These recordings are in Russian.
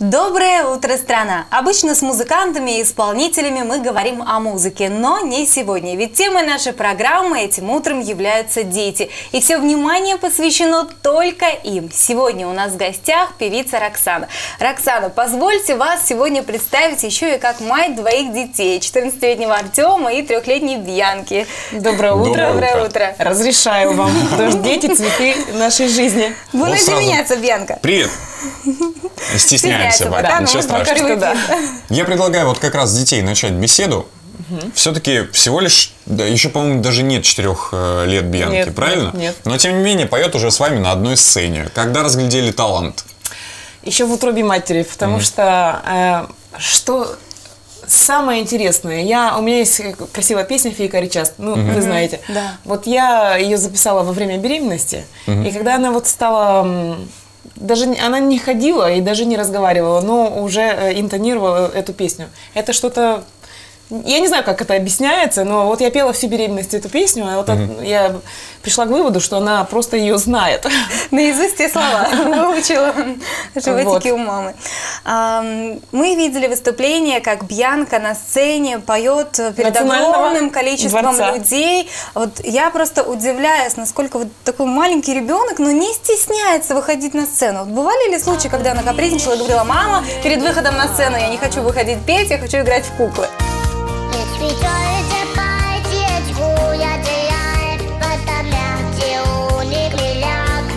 Доброе утро, страна! Обычно с музыкантами и исполнителями мы говорим о музыке, но не сегодня, ведь темой нашей программы этим утром являются дети. И все внимание посвящено только им. Сегодня у нас в гостях певица Роксана. Роксана, позвольте вас сегодня представить еще и как мать двоих детей, 14-летнего Артема и трехлетней Бьянки. Доброе утро. Доброе утро. Разрешаю вам, потому что дети – цветы нашей жизни. Будем Ну, сразу- меняться, Бьянка. Привет! Стесняемся, Стесняется, Варя, да, ничего ну, страшного. да. Я предлагаю вот как раз с детей начать беседу. Все-таки всего лишь, да, еще, по-моему, даже нет четырех э, лет Бьянки, Нет, правильно? нет, нет. Но, тем не менее, поет уже с вами на одной сцене. Когда разглядели талант? Еще в утробе матери, потому что э, что самое интересное, я, у меня есть красивая песня «Фейка Ричаст», ну, вы знаете. Да. Вот я ее записала во время беременности, и когда она вот стала... Даже она не ходила и даже не разговаривала, но уже э, интонировала эту песню. Это что-то... Я не знаю, как это объясняется, но вот я пела всю беременность эту песню, а вот от- я пришла к выводу, что она просто ее знает. Наизусть те слова выучила Вот. у мамы. Мы видели выступление, как Бьянка на сцене поет перед огромным количеством дворца. людей. Вот я просто удивляюсь, насколько вот такой маленький ребенок, но не стесняется выходить на сцену. Вот бывали ли случаи, когда она капризничала и говорила, мама, перед выходом на сцену я не хочу выходить петь, я хочу играть в куклы.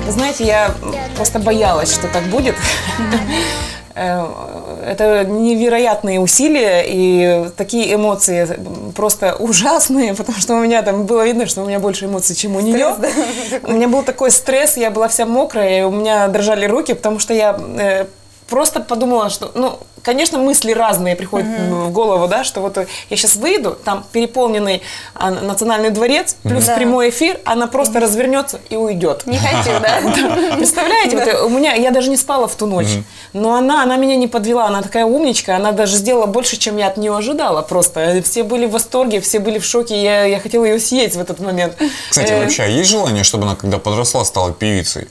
Знаете, я просто боялась, что так будет. Mm -hmm. Это невероятные усилия и такие эмоции просто ужасные, потому что у меня там было видно, что у меня больше эмоций, чем у нее. У меня был такой стресс, я была вся мокрая, и у меня дрожали руки, потому что я э, просто подумала, что, ну, конечно, мысли разные приходят в голову, да, что вот я сейчас выйду, там переполненный а, национальный дворец, плюс Да. прямой эфир, она просто развернется и уйдет. Не хочу, да? Представляете, вот у меня, я даже не спала в ту ночь, но она, она меня не подвела, она такая умничка, она даже сделала больше, чем я от нее ожидала просто. Все были в восторге, все были в шоке, я, я хотела ее съесть в этот момент. Кстати, Э, вообще, а есть желание, чтобы она, когда подросла, стала певицей?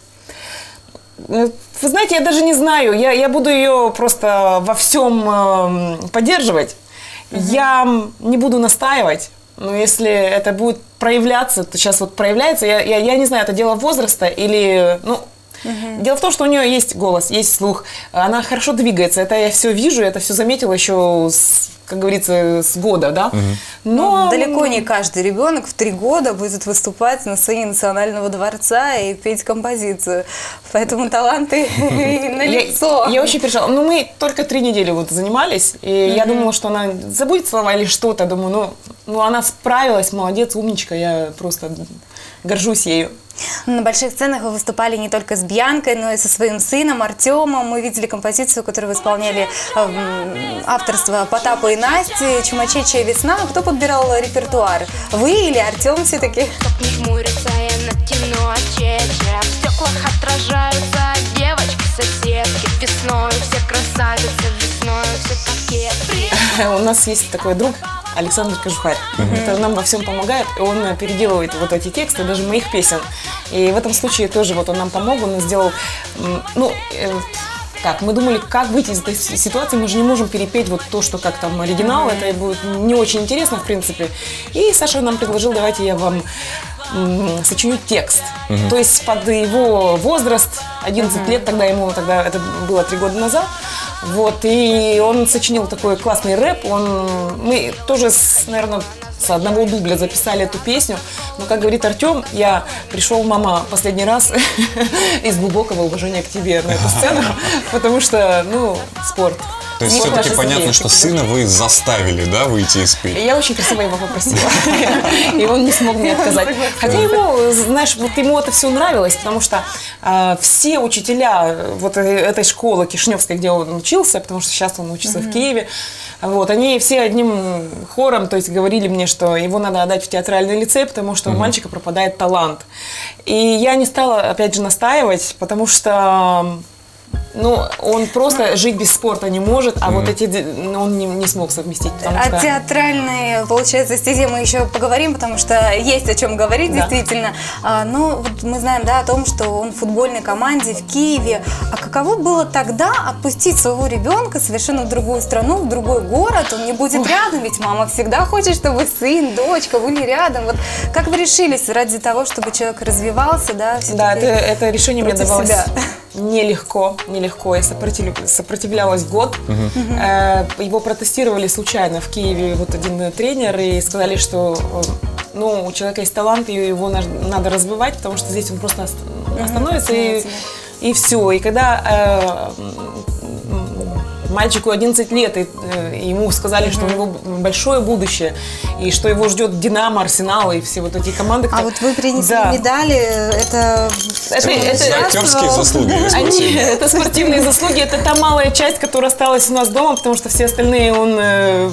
Э, Вы знаете, я даже не знаю, я, я буду ее просто во всем эм, поддерживать. Я м, не буду настаивать, но если это будет проявляться, то сейчас вот проявляется, я, я, я не знаю, это дело возраста или, ну, Дело в том, что у нее есть голос, есть слух, она хорошо двигается, это я все вижу, это все заметила еще, с, как говорится, с года, да. Но Ну, Далеко не каждый ребенок в три года будет выступать на сцене Национального дворца и петь композицию. Поэтому таланты на Я, лицо. я очень переживала. Ну, мы только три недели вот занимались, и я думала, что она забудет слова или что-то. Думаю, ну, ну, она справилась, молодец, умничка, я просто горжусь ею. На больших сценах вы выступали не только с Бьянкой, но и со своим сыном Артемом. Мы видели композицию, которую вы исполняли эм, авторство Потапа и Насти, «Чумачечья весна». Кто подбирал репертуар? Вы или Артем все-таки? Хмурится, я У нас есть такой друг, Александр Кожухарь. Это нам во всем помогает, и он э, переделывает вот эти тексты, даже моих песен. И в этом случае тоже вот он нам помог, он сделал, ну, э, как, мы думали, как выйти из этой си- ситуации, мы же не можем перепеть вот то, что как там оригинал, это будет не очень интересно, в принципе. И Саша нам предложил, давайте я вам сочиню текст. То есть под его возраст, 11 лет, тогда ему, тогда это было 3 года назад, вот, и он сочинил такой классный рэп, он, мы тоже, наверное, с одного дубля записали эту песню, но, как говорит Артем, я пришел, мама, последний раз из глубокого уважения к тебе на эту сцену, потому что, ну, спорт. То есть все-таки понятно, что сына вы заставили, да, выйти и спеть? Я очень красиво его попросила, и он не смог мне отказать. Хотя ему, знаешь, вот ему это все нравилось, потому что а, все учителя э, вот э, этой школы Кишневской, где он учился, потому что сейчас он учится в Киеве, вот, они все одним хором, то есть говорили мне, что его надо отдать в театральный лицей, потому что у мальчика пропадает талант. И я не стала, опять же, настаивать, потому что Ну, он просто жить без спорта не может, а вот эти ну, он не, не смог совместить, что... театральной, получается, стезе мы еще поговорим, потому что есть о чем говорить, Да. действительно. А, ну, вот мы знаем, да, о том, что он в футбольной команде в Киеве. А каково было тогда отпустить своего ребенка совершенно в другую страну, в другой город? Он не будет рядом, ведь мама всегда хочет, чтобы сын, дочка были рядом. Вот как вы решились ради того, чтобы человек развивался, да? Да, это, это решение мне давалось себя. Нелегко, нелегко. Я сопротив- сопротивлялась год. Э, Его протестировали случайно в Киеве вот один тренер и сказали, что э, ну, у человека есть талант, и его надо развивать, потому что здесь он просто ост- остановится и, остановится, и все. И когда э, мальчику 11 лет, и э, ему сказали, что у него большое будущее, и что его ждет Динамо, Арсенал и все вот эти команды. А вот вы принесли Да. медали, это... Это- это- Актерские заслуги Они, это спортивные заслуги, это та малая часть, которая осталась у нас дома, потому что все остальные, он э,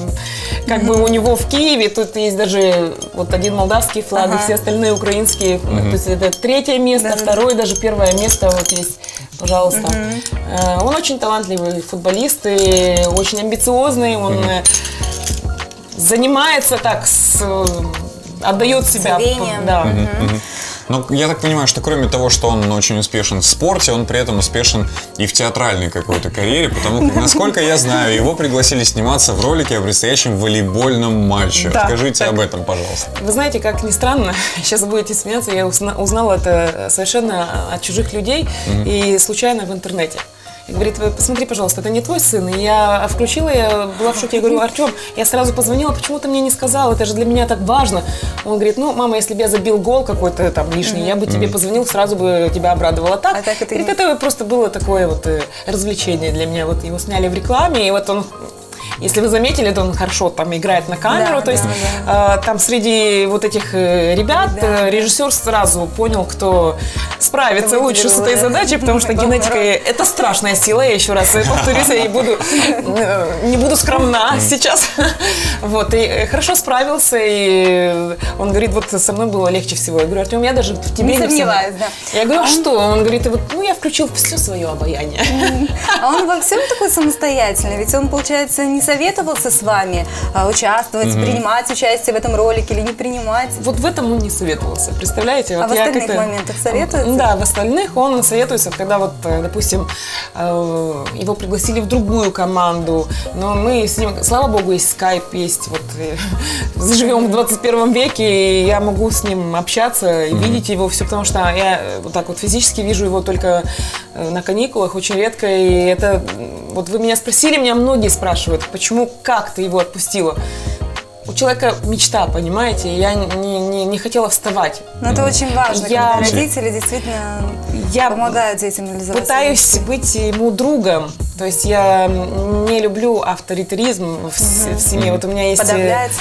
как бы у него в Киеве, тут есть даже вот один молдавский флаг, Ага. и все остальные украинские. То есть это третье место, Да-да-да. второе, даже первое место вот есть, пожалуйста. Э, Он очень талантливый футболист, и очень амбициозный, он э, занимается так, с, э, отдает себя. Да. Ну, я так понимаю, что кроме того, что он очень успешен в спорте, он при этом успешен и в театральной какой-то карьере, потому как, насколько я знаю, его пригласили сниматься в ролике о предстоящем волейбольном матче. Да, Расскажите так. об этом, пожалуйста. Вы знаете, как ни странно, сейчас будете смеяться, я узна- узнала это совершенно от чужих людей и случайно в интернете. И говорит, «Вы посмотри, пожалуйста, это не твой сын. И я включила, я была в шоке, я говорю, Артем, я сразу позвонила, почему ты мне не сказал, это же для меня так важно. Он говорит, ну, мама, если бы я забил гол какой-то там лишний, я бы тебе позвонил, сразу бы тебя обрадовала. Так, А так это говорит, это просто было такое вот э, развлечение для меня. Вот его сняли в рекламе, и вот он если вы заметили, то он хорошо там играет на камеру, Да, то есть да, э, там среди вот этих э, ребят Да. э, режиссер сразу понял, кто справится Кто лучше с этой да. задачей, потому что генетика это страшная сила, я еще раз повторюсь, я не буду, э, не буду скромна сейчас. Вот, и э, хорошо справился, и он говорит, вот со мной было легче всего. Я говорю, Артем, я даже в тебе Не не сомневаюсь, сомневаюсь». да. Я говорю, а что? Он говорит, «И вот, ну, я включил все свое обаяние. А он во всем такой самостоятельный, ведь он, получается, не советовался с вами а, участвовать, принимать участие в этом ролике или не принимать. Вот в этом он не советовался, представляете? А Вот в я остальных моментах советуется? Да, в остальных он советуется, когда вот, э, допустим, э, его пригласили в другую команду, но мы с ним, слава богу, есть скайп, есть вот, э, живем в 21 веке, и я могу с ним общаться и видеть его все, потому что я вот так вот физически вижу его только на каникулах очень редко, и это, вот вы меня спросили, меня многие спрашивают, почему, как ты его отпустила? У человека мечта, понимаете? Я не, не, не хотела вставать. Но это очень важно, Я- когда родители действительно Я помогают детям реализовать Пытаюсь мечты. быть ему другом. То есть я не люблю авторитаризм в, с- в семье. Вот у меня есть... э, Подавлять,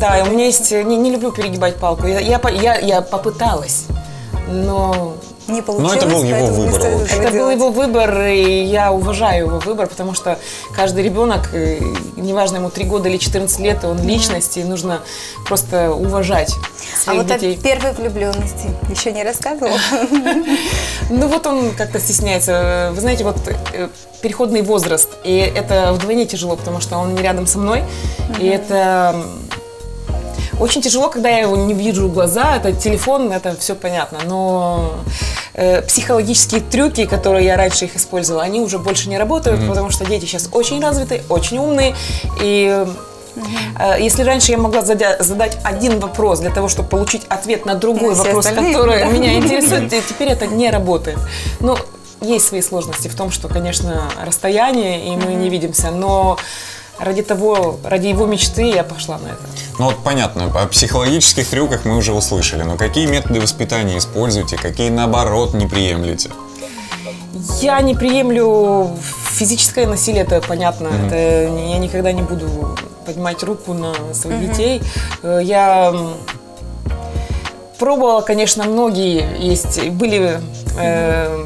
да, Да, у меня есть... Не, не люблю перегибать палку. Я, я, я, я попыталась, но Не получилось, это был его выбор, этого это был его выбор, и я уважаю его выбор, потому что каждый ребенок, э, неважно ему 3 года или 14 лет, он личность, и нужно просто уважать А своих вот детей. о первой влюбленности еще не рассказывал? Ну вот он как-то стесняется. Вы знаете, вот э, переходный возраст, и это вдвойне тяжело, потому что он не рядом со мной, и это очень тяжело, когда я его не вижу в глаза, это телефон, это все понятно, но э, психологические трюки, которые я раньше их использовала, они уже больше не работают, потому что дети сейчас очень развитые, очень умные, и э, если раньше я могла задать один вопрос для того, чтобы получить ответ на другой все вопрос, который да. меня интересует, теперь это не работает. Ну, есть свои сложности в том, что, конечно, расстояние, и мы не видимся, но ради того, ради его мечты я пошла на это. Ну вот понятно, о психологических трюках мы уже услышали, но какие методы воспитания используете, какие наоборот не приемлете? Я не приемлю физическое насилие, это понятно. Это не- я никогда не буду поднимать руку на своих детей. Э, Я пробовала, конечно, многие есть, были э,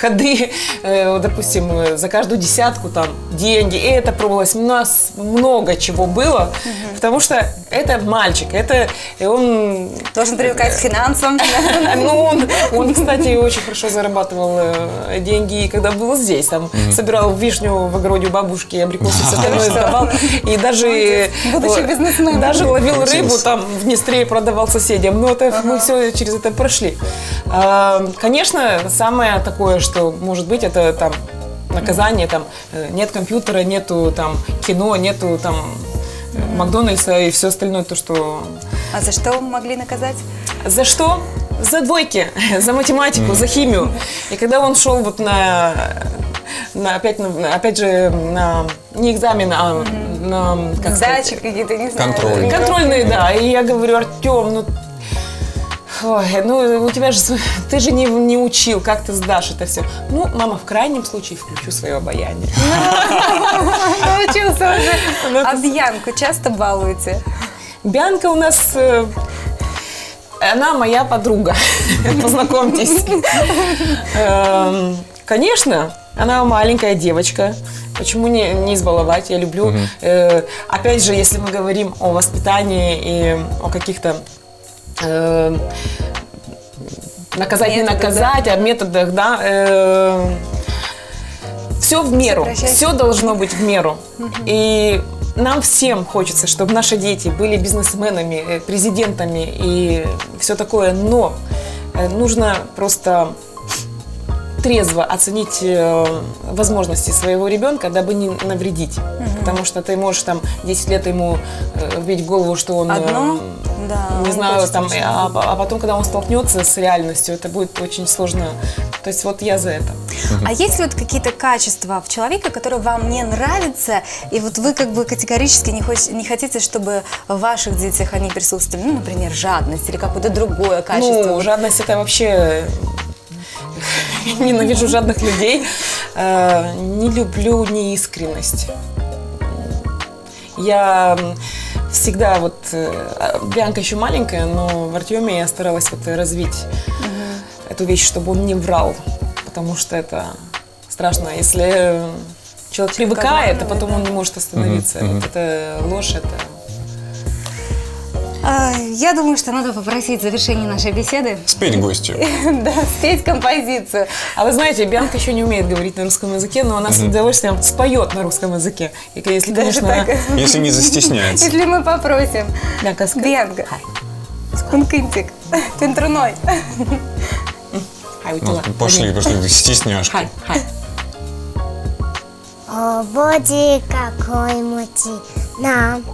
ходы, э, вот, допустим, э, за каждую десятку там деньги. И это пробовалось. У нас много чего было, потому что это мальчик, это и он Должен привыкать к финансам. ну, он, он, кстати, очень хорошо зарабатывал э, деньги, когда был здесь. Там собирал вишню в огороде у бабушки, абрикосы, все остальное сдавал. И даже, Будущий э, бизнесмен. даже ловил рыбу там в Днестре и продавал соседям. Ну, это мы все через это прошли. А, Конечно, самое такое, что может быть, это там наказание, там э, нет компьютера, нету там кино, нету там э, Макдональдса и все остальное, то, что А за что могли наказать? за что? За двойки, за математику, за химию. И когда он шел вот на, на опять, на- опять же, на не экзамен, а на как Сдачи какие-то, не знаю. Контроль. контрольные, да. И я говорю, Артем, ну Ой, ну у тебя же, ты же не, не учил, как ты сдашь это все. Ну, мама, в крайнем случае включу свое обаяние. Научился уже. Ну, А Бьянку часто балуете? Бианка у нас, э, она моя подруга. Познакомьтесь. Эм, Конечно, она маленькая девочка. Почему не, не избаловать? Я люблю. Э, Опять же, если мы говорим о воспитании и о каких-то э, наказать, не Методах, наказать, о методах, да. все в меру, все должно быть в меру. И нам всем хочется, чтобы наши дети были бизнесменами, э, президентами и все такое, но э, нужно просто трезво оценить э, возможности своего ребенка, дабы не навредить. Потому что ты можешь там 10 лет ему э, вбить в голову, что он... э, Одно? Да. не знаю, там, очень. а, а потом, когда он столкнется с реальностью, это будет очень сложно. То есть вот я за это. А есть ли вот какие-то качества в человека, которые вам не нравятся, и вот вы как бы категорически не, хо- не хотите, чтобы в ваших детях они присутствовали? Ну, например, жадность или какое-то другое качество? Ну, жадность это вообще... Ненавижу жадных людей. Э, Не люблю неискренность. Я всегда вот... э, а, Бианка еще маленькая, но в Артеме я старалась вот развить эту вещь, чтобы он не врал. Потому что это страшно. Если э, человек привыкает, а потом да. он не может остановиться. Вот это ложь, это... А, Я думаю, что надо попросить завершение нашей беседы. Спеть гостю. Да, спеть композицию. А вы знаете, Бианка еще не умеет говорить на русском языке, но она с удовольствием споет на русском языке. Если, конечно. Если не застесняется. Если мы попросим. Бианка. Кункынтик. Пентруной. Пошли, пошли, стесняшки. О, боги, какой мути нам.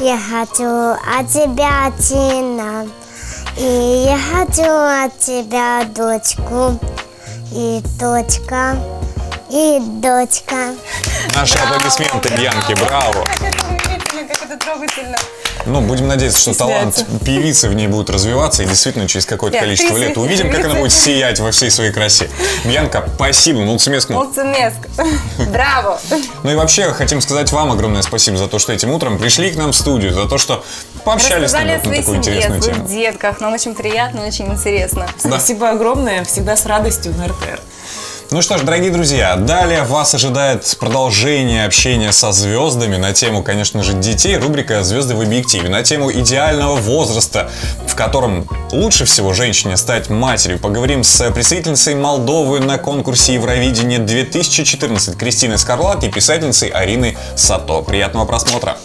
Я хочу от тебя Тина. И я хочу от тебя дочку. И дочка. И дочка. Наши аплодисменты Бьянке, браво. Это трогательно. Ну, будем надеяться, что Стесняется. талант певицы в ней будет развиваться, и действительно через какое-то количество лет увидим, как она будет сиять во всей своей красе. Бьянка, спасибо, ну смескнул. Молцемеск. Браво. Ну и вообще, хотим сказать вам огромное спасибо за то, что этим утром пришли к нам в студию, за то, что пообщались с нами на такую семье, интересную тему. детках. Нам очень приятно, очень интересно. Да. Спасибо огромное, всегда с радостью на РТР. Ну что ж, дорогие друзья, далее вас ожидает продолжение общения со звездами на тему, конечно же, детей, рубрика «Звезды в объективе», на тему идеального возраста, в котором лучше всего женщине стать матерью. Поговорим с представительницей Молдовы на конкурсе Евровидения 2014 Кристиной Скарлат и писательницей Ариной Сато. Приятного просмотра!